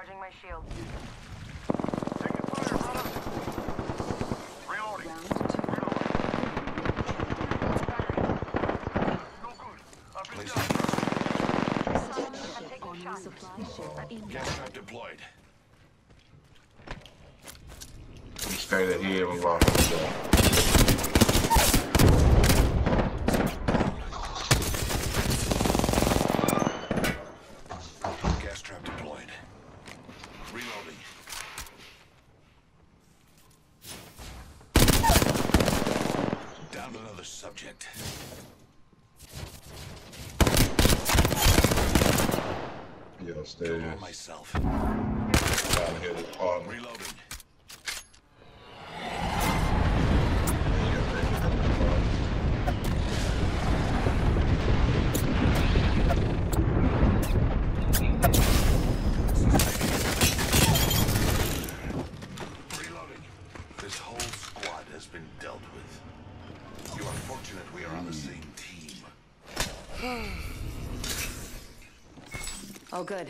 Recharging my shield. Taking fire, brother. Reloading. Round. No ahead, we're walking. Gas trap deployed. Reloading. Down Yeah, Killed stairs. one myself. Down here, the apartment. Reloading. Reloading. This whole squad has been dealt with. You are fortunate we are on the same team. Oh, good.